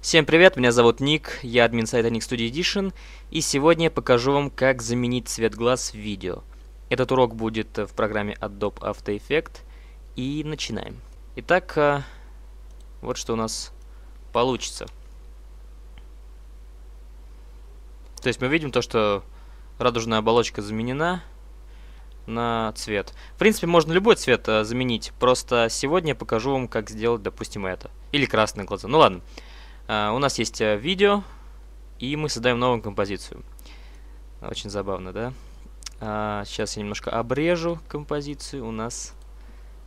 Всем привет, меня зовут Ник, я админ сайта Nick Studio Edition, и сегодня я покажу вам, как заменить цвет глаз в видео. Этот урок будет в программе Adobe After Effects, и начинаем. Итак, э, вот что у нас получится. То есть мы видим то, что радужная оболочка заменена на цвет. В принципе, можно любой цвет э, заменить, просто сегодня я покажу вам, как сделать, допустим, это. Или красные глаза. Ну ладно. У нас есть uh, видео, и мы создаем новую композицию. Очень забавно, да? Сейчас я немножко обрежу композицию. У нас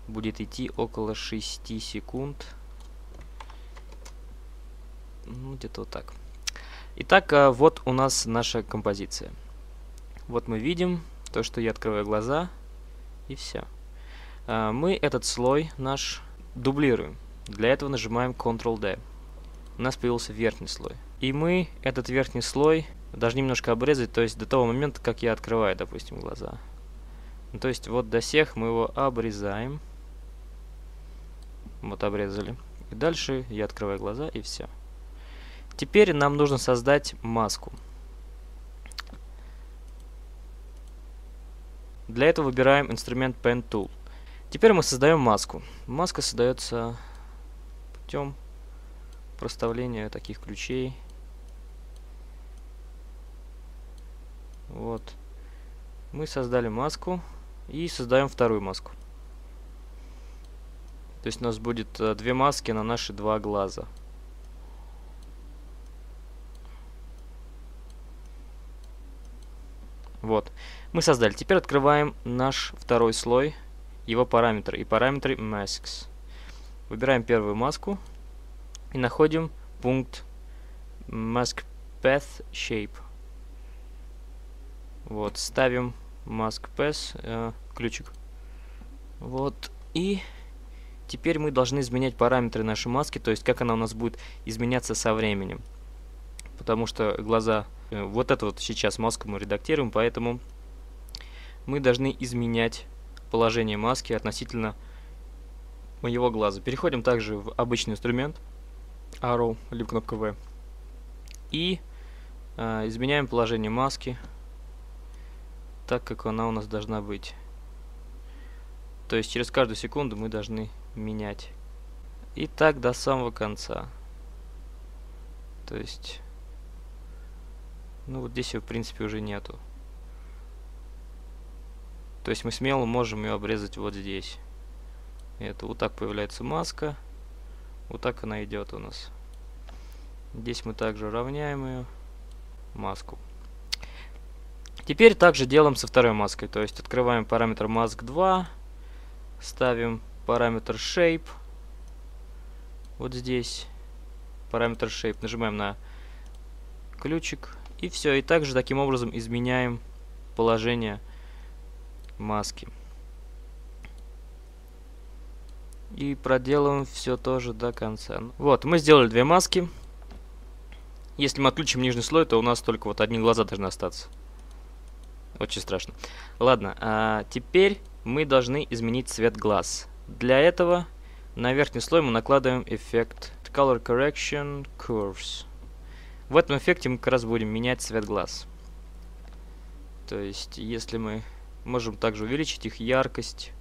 будет идти около 6 секунд. Ну, где-то вот так. Итак, вот у нас наша композиция. Вот мы видим то, что я открываю глаза, и все. Мы этот слой наш дублируем. Для этого нажимаем Ctrl-D у нас появился верхний слой. И мы этот верхний слой должны немножко обрезать, то есть до того момента, как я открываю, допустим, глаза. Ну, то есть вот до всех мы его обрезаем. Вот обрезали. И дальше я открываю глаза и все. Теперь нам нужно создать маску. Для этого выбираем инструмент Pen Tool. Теперь мы создаем маску. Маска создается путем проставление таких ключей. Вот. Мы создали маску и создаем вторую маску. То есть у нас будет э, две маски на наши два глаза. Вот. Мы создали. Теперь открываем наш второй слой, его параметры и параметры masks. Выбираем первую маску и находим пункт mask path shape. Вот, ставим mask path, э, ключик. Вот, и теперь мы должны изменять параметры нашей маски, то есть как она у нас будет изменяться со временем. Потому что глаза, э, вот это вот сейчас маску мы редактируем, поэтому мы должны изменять положение маски относительно моего глаза. Переходим также в обычный инструмент – Arrow, либо кнопка V. И э, изменяем положение маски так, как она у нас должна быть. То есть через каждую секунду мы должны менять. И так до самого конца. То есть... Ну вот здесь ее в принципе уже нету. То есть мы смело можем ее обрезать вот здесь. Это вот так появляется маска. Вот так она идет у нас. Здесь мы также равняем ее маску. Теперь также делаем со второй маской. То есть открываем параметр mask 2, ставим параметр shape. Вот здесь параметр shape. Нажимаем на ключик. И все. И также таким образом изменяем положение маски. И проделаем все тоже до конца. Вот, мы сделали две маски. Если мы отключим нижний слой, то у нас только вот одни глаза должны остаться. Очень страшно. Ладно, а теперь мы должны изменить цвет глаз. Для этого на верхний слой мы накладываем эффект Color Correction Curves. В этом эффекте мы как раз будем менять цвет глаз. То есть, если мы можем также увеличить их яркость,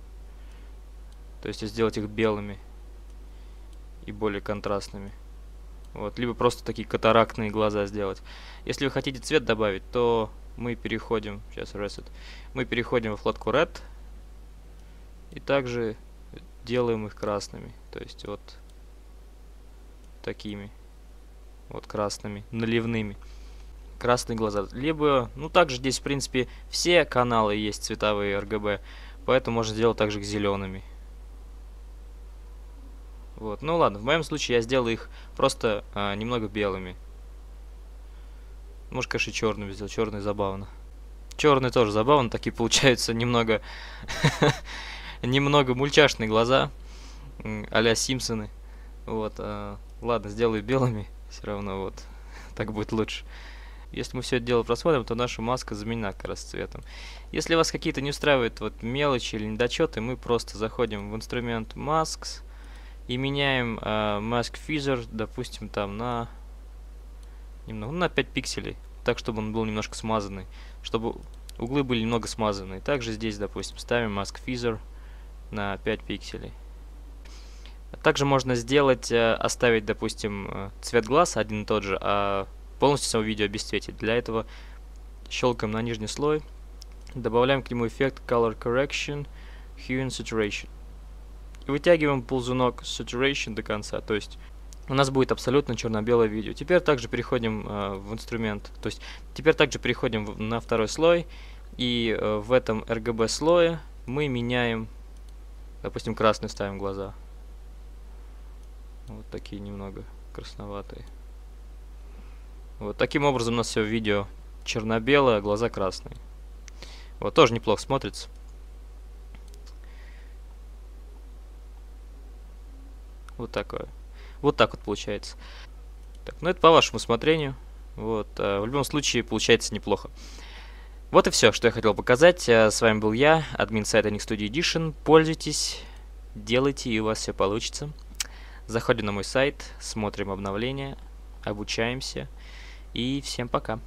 то есть сделать их белыми и более контрастными. Вот, либо просто такие катарактные глаза сделать. Если вы хотите цвет добавить, то мы переходим, сейчас reset, мы переходим во вкладку Red и также делаем их красными. То есть вот такими вот красными, наливными. Красные глаза. Либо, ну также здесь в принципе все каналы есть цветовые RGB, поэтому можно сделать также зелеными. Вот. Ну ладно, в моем случае я сделаю их просто а, немного белыми. Может, конечно, черными сделать. Черный забавно. Черный тоже забавно, такие получаются немного... немного мультяшные глаза. а Симпсоны. Вот. А, ладно, сделаю белыми. Все равно вот. так будет лучше. Если мы все это дело просмотрим, то наша маска заменена как раз цветом. Если вас какие-то не устраивают вот мелочи или недочеты, мы просто заходим в инструмент Masks и меняем э, Mask Feather, допустим, там на немного, ну, на 5 пикселей, так, чтобы он был немножко смазанный, чтобы углы были немного смазанные. Также здесь, допустим, ставим Mask Feather на 5 пикселей. Также можно сделать, э, оставить, допустим, э, цвет глаз один и тот же, а полностью само видео обесцветить. Для этого щелкаем на нижний слой, добавляем к нему эффект Color Correction, Hue and Saturation. И вытягиваем ползунок Saturation до конца, то есть у нас будет абсолютно черно-белое видео. Теперь также переходим э, в инструмент, то есть теперь также переходим в, на второй слой, и э, в этом RGB слое мы меняем, допустим, красный ставим глаза. Вот такие немного красноватые. Вот таким образом у нас все видео черно-белое, глаза красные. Вот тоже неплохо смотрится. Вот такое. Вот так вот получается. Так, ну это по вашему усмотрению. Вот, а в любом случае получается неплохо. Вот и все, что я хотел показать. А, с вами был я, админ сайта Nick Studio Edition. Пользуйтесь, делайте, и у вас все получится. Заходим на мой сайт, смотрим обновления, обучаемся. И всем пока.